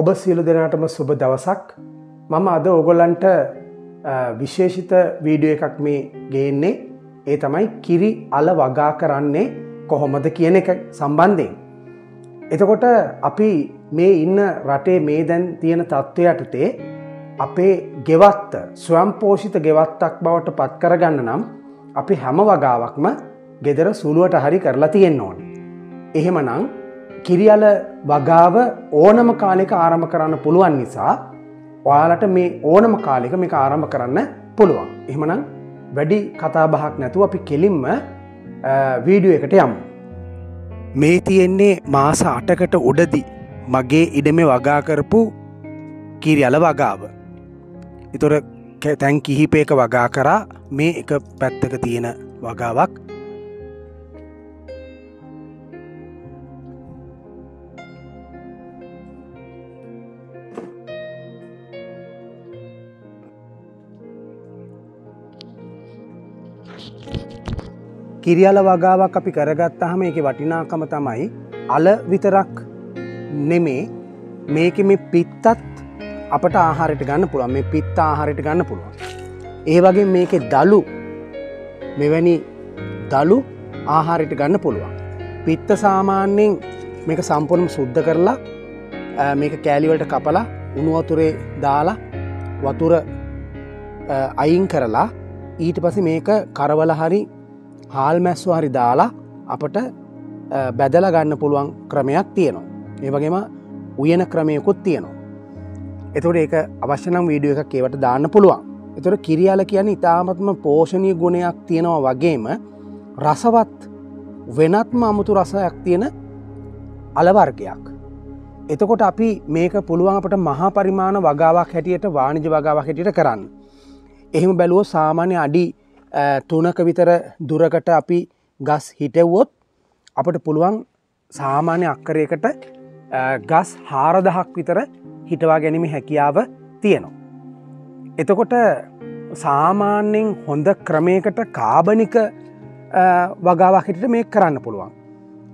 ඔබ සියලු දෙනාටම සුබ දවසක් මම අද ඔගොල්ලන්ට විශේෂිත වීඩියෝ එකක් මේ ගේන්නේ ඒ තමයි කිරි අල වගා කරන්නේ කොහොමද කියන එක සම්බන්ධයෙන්. එතකොට අපි මේ ඉන්න රටේ මේ දැන් තියෙන තත්ත්වයටතේ අපේ ගෙවත්ත ස්වයම්පෝෂිත ගෙවත්තක් බවට පත් කරගන්න නම් අපි හැම වගාවක්ම ගෙදර සුළුවට හරි කරලා තියෙන්න ඕන. එහෙම නං කිරියල වගාව ඕනම කාලෙක ආරම කරන්න පුළුවන් නිසා ඔයාලට මේ ඕනම කාලෙක මේ ආරම්භ කරන්න පුළුවන්. එහෙමනම් වැඩි කතාබහක් නැතුව අපි කෙලින්ම වීඩියෝ එකට යම්. මේ තියෙන්නේ මාස අටකට උඩදි මගේ ඉඩමේ වගා කරපු කිරියල වගාව. එතොර තැන් කිහිපයක වගා කරා මේ එක පැත්තක තියෙන වගාවක් කිරියල වගාවක් අපි කරගත්තහම එක වටිනාකම තමයි අල විතරක් නෙමේ මේක මේ පිත්තත් අපට ආහාරයට ගන්න පුළුවන් මේ පිත්ත ආහාරයට ගන්න පුළුවන්. ඒ වගේ මේක දලු මෙවැනි දලු ආහාරයට ගන්න පුළුවන්. පිත්ත සාමාන්‍යයෙන් මේක සම්පුර්ම සුද්ධ කරලා මේක කෑලිවලට කපලා උනුවතුරේ දාලා වතුර අයින් කරලා ඊට පස මේක කරවල හරි හාල් මැස්ව හරි දාලා අපට බැදල ගන්න පුළුවන් ක්‍රමයක් තියෙනවා. ඒ වගේම උයන ක්‍රමයකුත් තියෙනවා. එතොට ඒක අවශ්‍යනම් වීඩියෝ එකක් ඒවට දාන්න පුළුවන්. එතොට කිරියාල කියන ඉතාමත්ම පෝෂණය ගුණයක් තියෙනවා වගේම රසවත් වෙනත්ම අමුතු රසයක් තියෙන අලවර්ගයක්. එතකොට අපි මේක පුළුවන් අපට මහා පරිමාණ වගාවක් හැටියට වාණිජ වගාවක් හැටියට කරන්න. එහෙම බැලුව සාමාන්‍ය අඩි තුනක විතර දුරකට අපි ගස් හිටව්වොත් අපට පුළුවන් සාමාන්‍ය අක්කරයකට ගස් හාරදහක් විතර හිටවා ගැනීම හැකියාව තියෙනවා. එතකොට සාමාන්‍යෙන් හොඳ ක්‍රමයකට කාබනික වගාවහිට මේ කරන්න පුළුවන්.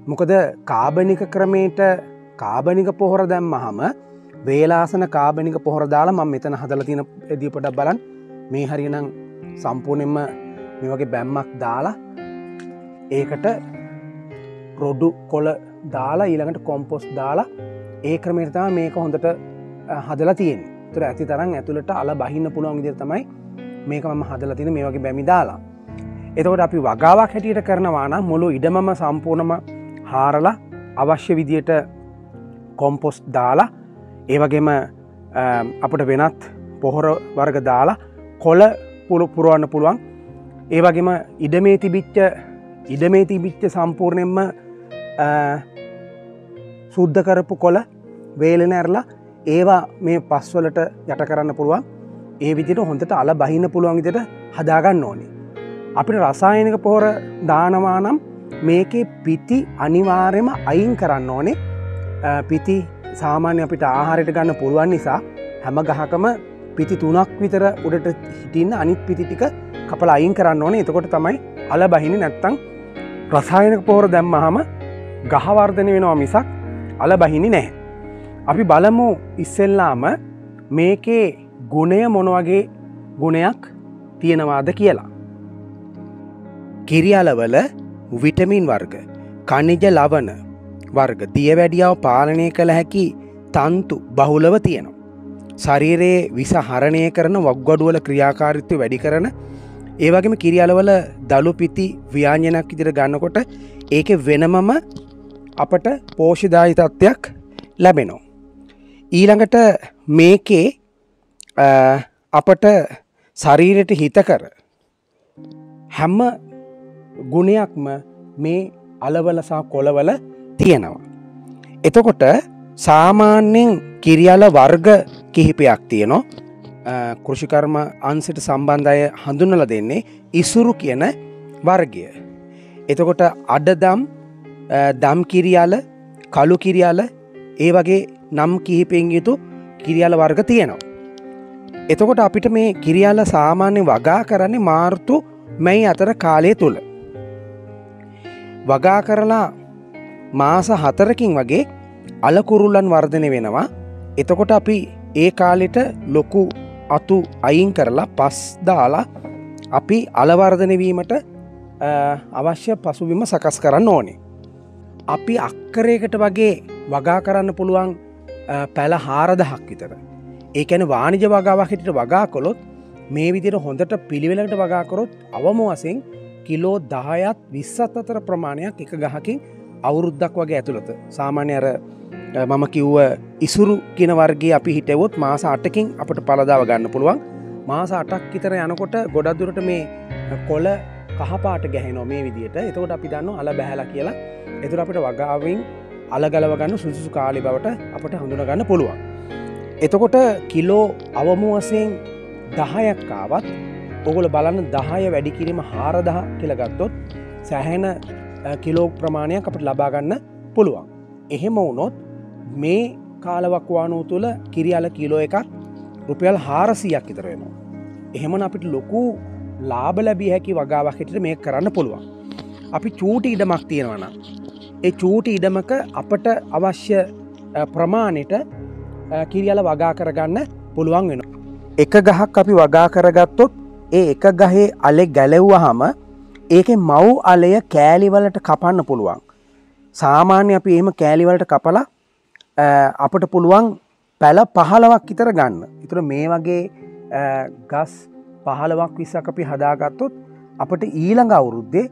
මොකද කාබනික ක්‍රමයට කාබනික පොහොර දැම්මහම වේලාසන කාබනික පොහොර දාලා මම මෙතන හදල තින එදීපට බලන් මේ හරිනම් සම්පූර්ණෙන්ම මේ වගේ බැම්මක් දාලා ඒකට රොඩු කොල දාලා ඊළඟට කොම්පොස් දාලා ඒ ක්‍රමේර්තා මේක හොඳට හදලා තියෙන් තුර ඇති තරන් ඇතුළට අල බහින්න පුළුවන් විදිර තමයි මේක මම හදල තින මේ වගේ බැමි දාලා. එතකොට අපි වගාවක් හැටියට කරනවාන මුළු ඉඩමම සම්පූර්ණම හාරලා අවශ්‍ය විදියට කොම්පොස් දාලා ඒවගේම අපට වෙනත් පොහොර වර්ග දාලා කොල පුළු පුරුවන්න පුළුවන්. ඒ වගේම ඉඩමේ තිබිච්ච ඉඩමේ තිබිච්ච සම්පූර්ණයෙන්ම සුද්ධ කරපු කොල වේලෙන ඇරලා ඒවා මේ පස්වලට යට කරන්න පුළුවන් ඒ විදිට හොඳට අල බහින පුළුවන් විදිට හදාගන්න ඕනේ. අපිට රසායනක පොහොර දානවානම් මේකේ පිති අනිවාර්යම අයින් කරන්න ඕනේ පිති සාමාන්‍ය අපිට ආහාරයට ගන්න පුළුවන් නිසා හැම ගහකම පිති තුනක් විතර උඩට හිටින්න අනිත් පිති ටික කපල අයින් කරන්න ඕනේ එතකොට තමයි අල බහිනි නැත්තං රසායනක පෝර දැම්මහම ගහවර්ධනය වෙනවා මිසක් අල බහිනි නැහැ. අපි බලමු ඉස්සෙල්ලාම මේකේ ගුණය මොනවගේ ගුණයක් තියෙනවාද කියලා. කිරියලවල විටමින් වර්ග කනිජ ලවන වර්ග දියවැඩියාව පාලනය කළ හැකි තන්තු බහුලව තියෙනවා. ශරීරයේ විස හරණය කරන වක්ගඩුවල ක්‍රියාකාරිත්ව වැඩි කරන ඒවගේම කිරියලවල දළු පිති ව්‍යාඥනක් ඉදිර ගන්නකොට ඒක වෙනමම අපට පෝෂිදායි තත්ත්වයක් ලැබෙනෝ. ඊළඟට මේකේ අපට ශරීරයට හිතකර හැම්ම ගුණයක්ම මේ අලවලසා කොළවල තියෙනවා. එතකොට සාමාන්‍යයෙන් කිරියල වර්ග කිහිපයක් තියනවා කෘෂිකර්ම අන්සිට සම්බන්ධය හඳුනල දෙන්නේ ඉසුරු කියන වර්ගය. එතකොට අඩදම් දම් කිරියාල කළු කිරියාල ඒ වගේ නම් කිහිපෙන් යුතු කිරියාල වර්ග තියෙනවා. එතකොට අපිට මේ කිරියාල සාමාන්‍ය වගා කරන්නේ මාර්තු මැයි අතර කාලය තුළ. වගා කරලා මාස හතරකින් වගේ අලකුරුල්ලන් වර්ධනය වෙනවා එතකොට අපි ඒ කාලෙට ලොකු අතු අයින් කරලා පස් දාලා අපි අලවර්ධනවීමට අවශ්‍ය පසුබිම සකස් කරන්න ඕනේ. අපි අක්කරයකට වගේ වගා කරන්න පුළුවන් පැල හාරදහක් විතර. ඒකැන වානිජ වගාවක් හිට වගා කොළොත් මේ විදිර හොඳට පිළිවෙලට වගාකොරොත් අවම වසෙන් කිලෝ දායත් විස්සත් අතර ප්‍රමාණයක් එක ගහකින් අවුරුද්දක් වගේ ඇතුළත සාමාන්‍ය අර මම කිව්ව ඉසුරු කියන වර්ගේ අපි හිටවොත් මාස අටකින් අපට පලදාව ගන්න පුළුවන් මාස අටක් ඉතර යනකොට ගොඩක්දුරට මේ කොල කහපාට ගැහෙනෝ මේ විදිට එතකොට අපි දන්න අල බැහල කියලා එතුර අපිට වගාවෙන් අලගලවගන්න සුසු කාලි බවට අපට හඳුනගන්න පුළුවන්. එතකොට කිලෝ අවමුවසයෙන් දහයක්කාවත් ඔගොල බලන්න දහය වැඩිකිරීම හාරදහ කියලගත්තොත් සැහැන කිලෝ ප්‍රමාණයක් අපට ලබාගන්න පුළුවන්. එහෙම වුණොත් මේ කාලවක්වානූ තුළ කිරියාල කිලෝ එකක් රුපියල් හාරසියක් ඉතර වෙනවා. එහෙමන අපිට ලොකු ලාබ ලැබිය හැකි වගාවක් හිට මේ කරන්න පුළුවන්. අපි චූටි ඉඩමක් තියෙනවන. ඒ චූටි ඉඩමක අපට අවශ්‍ය ප්‍රමාණයට කිරියල වගා කරගන්න පුළුවන් වෙන. එක ගහක් අපි වගා කරගත්තොත් ඒ එක ගහේ අලෙ ගැලෙව්ව හම ඒක මව් අලය කෑලිවලට කපන්න පුළුවන්. සාමාන්‍ය අපි එහෙම කෑලිවලට කපලා අපට පුළුවන් පැල පහලවක් ඉතර ගන්න. ඉතුර මේ වගේ ගස් පහලවක් විස්සක් අපි හදාගත්තොත් අපට ඊළඟ අවුරුද්දේ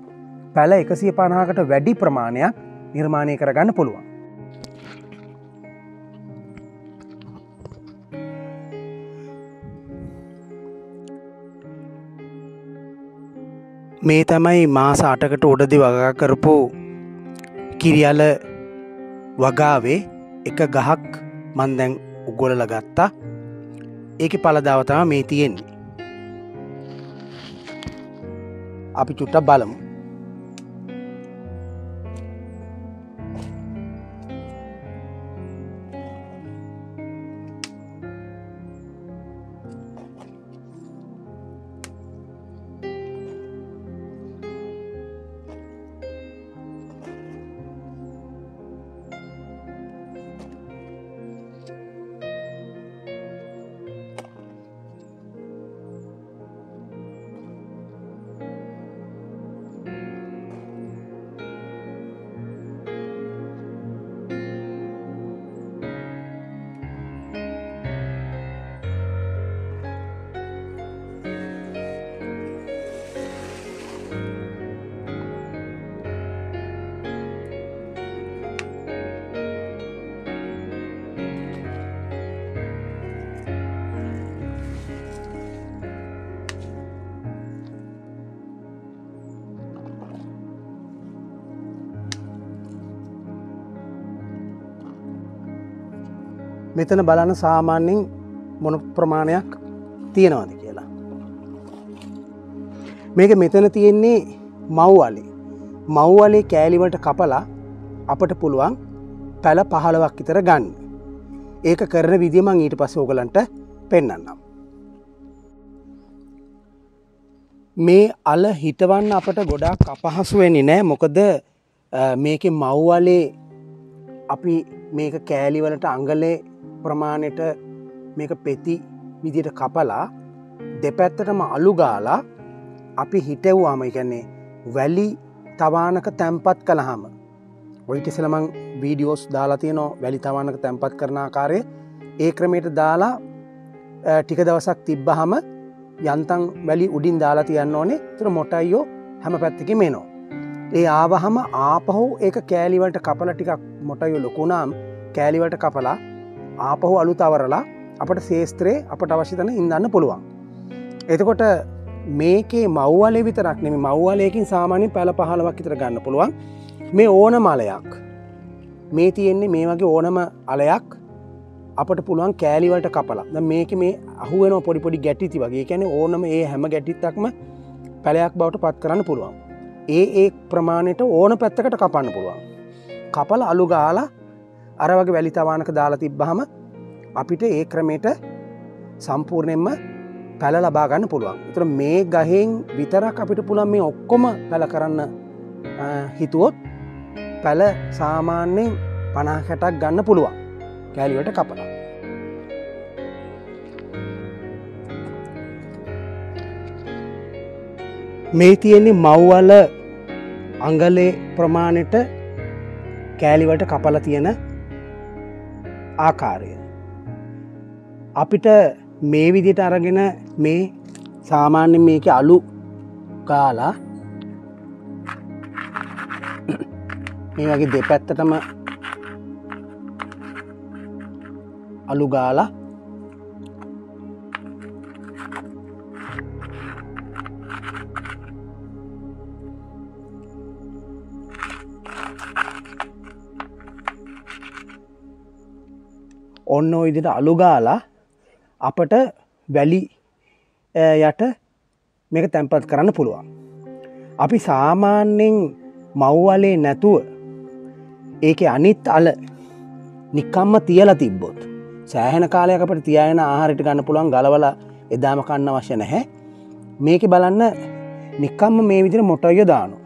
පැල එකසිය පණහාකට වැඩි ප්‍රමාණයක් නිර්මාණය කරගන්න පුළුවන්. මේ තමයි මාස අටකට උඩදි වගා කරපු කිරියල වගාවේ එක ගහක් මන්දැන් උගොලල ගත්තා. ඒක පලදාවතම මේ තියෙන්නේ. අපි චුට්ට බලමු. මෙතන බලන සාමාන්‍යෙන් මොන ප්‍රමාණයක් තියෙනවාද කියලා. මේක මෙතන තියෙන්නේ මව්වලේ මව්වලේ කෑලිවට කපලා අපට පුළුවන් පැල පහළවක් ඉතර ගන්න. ඒක කරන විදිමං ඊට පස්ස ඕගලන්ට පෙන්නන්නම්. මේ අල හිටවන්න අපට ගොඩක් අපහසුවෙනි නෑ මොකද මේක මව්වලේ අපි මේක කෑලිවලට අංගලේ ප්‍රමාණයට මේක පෙති විදිට කපලා දෙපැත්තටම අලු ගාලා අපි හිටව්වාම එකන්නේ වැලි තවානක තැම්පත් කළහම ඔයිටිසලමං වීඩියෝස් දාලා තියනෝ වැලි තවානක තැම්පත් කරනාකාරය ඒ ක්‍රමයට දාලා ටික දවසක් තිබ්බහම යන්තන් වැලි උඩින් දාලා තියන්න ඕනේ. තුර මොටයියෝ හැම පැත්තික මේනෝ. ඒ ආවහම ආපහු ඒක කෑලිවලට කපල ටිකක් මොටයෝ ලොකුණාම් කෑලිවට කපලා ආපහු අලු තවරලා අපට ශේස්ත්‍රයේ අපට අවශ්‍යතන ඉඳන්න පුළුවන්. එතකොට මේකේ මව්වලේ විතරක් නෙම මව්වලයකින් සාමාන්‍ය පැල පහලවක් ඉතර ගන්න පුළුවන්. මේ ඕන මලයක් මේ තියෙන්නේ මේ වගේ ඕනම අලයක් අපට පුළුවන් කෑලිවලට කපලා. ද මේක මේ අහුවෙන පොඩිපොඩි ගැටිති වගේ. කැන ඕනම ඒ හැම ගැටිත්තක්ම පැලයක් බවට පත් කරන්න පුළුවන්. ඒ ඒ ප්‍රමාණයට ඕන පැත්තකට කපන්න පුළුවන්. කපල අලු ගාලා අරවගේ වැලිතවානක දාලා තිබ්බහම අපිට ඒ ක්‍රමයට සම්පූර්ණයෙන්ම පැල ලබාගන්න පුළුවන්. තර මේ ගහෙන් විතරක් අපිට පුළන් මේ ඔක්කොම පැල කරන්න හිතුවොත් පැල සාමාන්‍යෙන් පනා හැටක් ගන්න පුළුවන්. කෑලිවට කපලා මේ තියෙන්නේ මව්වල අඟලේ ප්‍රමාණයට කෑලිවට කපල තියෙන ආකාරය. අපිට මේ විදිට අරගෙන මේ සාමාන්‍ය මේක අලු කාලා මේ වගේ දෙපැත්තටම අලු ගාලා ඔන්න ඉදිට අලුගාලා අපට වැලි යට මේක තැන්පත් කරන්න පුළුවන්. අපි සාමාන්‍යෙන් මව්වලේ නැතුව ඒක අනිත් අල නිකම්ම තියල තිබ්බොත් සෑහන කාලයකට තියන ආහරිට ගන්න පුළුවන් ගලවල එදාම කන්න වශ්‍ය නැහැ මේක බලන්න නිකම්ම මේ විදිර මොටය දානු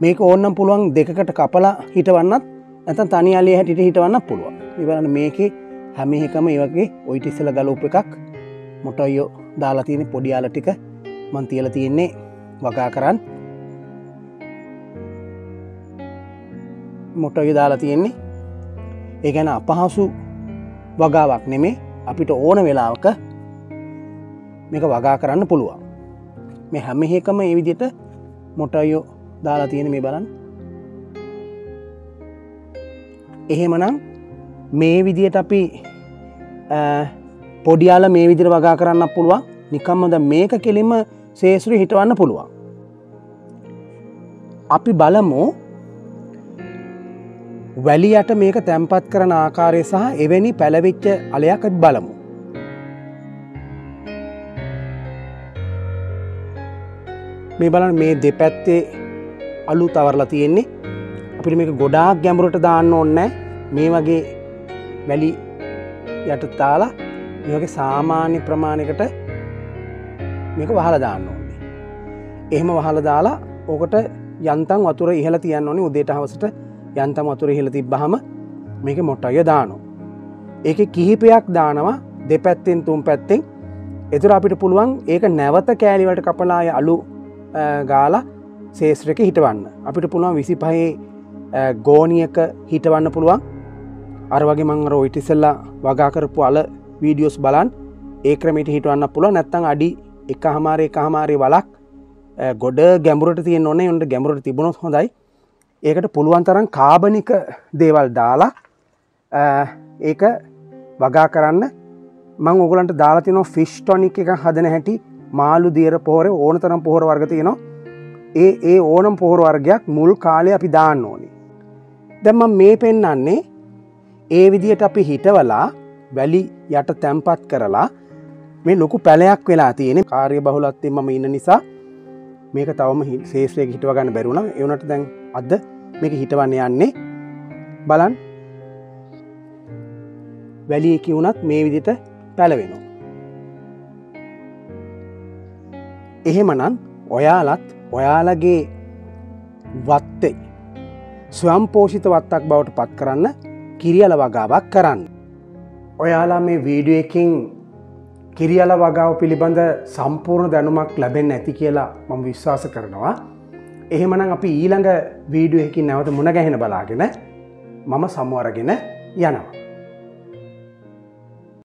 මේක ඕන්නම් පුළුවන් දෙකට කපලා හිටවන්නත් ඇත තනි අලිය හැටිට හිටවන්න පුළුවන්. ඉවරන්න මේක හැම එකම ඒවගේ ඔයිටිස්සල ගල උප එකක්. මොටොයෝ දාලා තියෙන පොඩියාල ටික මන් තියල තියෙන්නේ වගා කරන්න. මොටොය දාලා තියෙන්නේ ඒ ගැන අපහසු වගාවක් නෙමේ. අපිට ඕන වෙලාවක මේක වගා කරන්න පුළුවන්. මේ හැම එකම ඒ විදිට මොටයෝ දාලා තියෙන මේ බලන් එහෙමනම් මේ විදියට අපි පොඩියාල මේ විදිර වගා කරන්න පුළුවන් නිකම්මද මේක කෙලින්ම සේසුරි හිටවන්න පුළුවන්. අපි බලමු වැලියට මේක තැන්පත් කරන ආකාරය සහ එවැනි පැළවෙච්ච අලයක් බලමු. මේ බලන් මේ දෙපැත්තේ අලු තවරලා තියෙන්නේ අපිට මේක ගොඩාක් ගැඹුරට දාන්න ඕන්න මේ වගේ වැලි යට තාලා මේගේ සාමාන්‍ය ප්‍රමාණයකට මේක වහල දාන්න ඕන්නේ. එහෙම වහල දාලා ඕකට යන්තන් වතුර ඉහල තියන්න ඕනි උදේට හවසට යන්තම් වතුර ඉහල තිබ්බහම මේක මොට්ටය දානු. ඒක කිහිපයක් දානවා දෙපැත්තෙන් තුම් පැත්තෙන් එතුර අපිට පුළුවන් ඒක නැවත කෑලිවට කපලාය අලු ගාලා සේස්ත්‍රක හිටවන්න අපිට පුළුවන් විසි පහේ ගෝනියක හිටවන්න පුළුවන්. අර වගේ මං රෝයිටිසල්ලා වගාකරපු අල වීඩියෝස් බලන් ඒක්‍රමට හිටවන්න පුළුව නැත්තං අඩි එක හමාරය එක හමාරය වලක් ගොඩ ගැඹුරට තිය ඔන්න ඔොට ගැඹුරට තිබුණොත් හොඳයි. ඒකට පුළුවන් තරම් කාබනික දේවල් දාලා ඒක වගා කරන්න. මං ඔගලන්ට දාලාතින ෆිස්්ටොනික් එක හදන හැටි මාලු දියර පෝර ඕන තරම් පොහොර වර්ගතියනවා ඒ ඒ ඕනම් පොහොර වර්ගයක් මුල් කාලය අපි දාන්න ඕනි. දැම්ම මේ පෙන්නන්නේ ඒ විදියට අපි හිටවලා වැලි යට තැම්පත් කරලා මේ ලොකු පැලයක් වෙලා තියෙන කාරය බහුලත්තේ මම ඉන්න නිසා මේක තවම ශේෂත්‍රයක හිටව ගන්න බැරුණ එවනට දැන් අද මේක හිටවන්න යන්නේ. බලන් වැලියකි වුණත් මේ විදිට පැලවෙනවා. එහෙමනන් ඔයාලත් ඔයාලගේ වත්තේ ස්වම්පෝෂිත වත්තක් බවට පත් කරන්න කිරියල වගාවක් කරන්න. ඔයාලා මේ වීඩියෝ එකින් කිරියල වගාව පිළිබඳ සම්පූර්ණ දැනුමක් ලැබෙන් ඇති කියලා මම විශ්වාස කරනවා. එහෙමනම් අපි ඊළඟ වීඩියෝ එකින් නැවත මුණ ගැහෙන බලාගෙන මම සමුවරගෙන යනවා.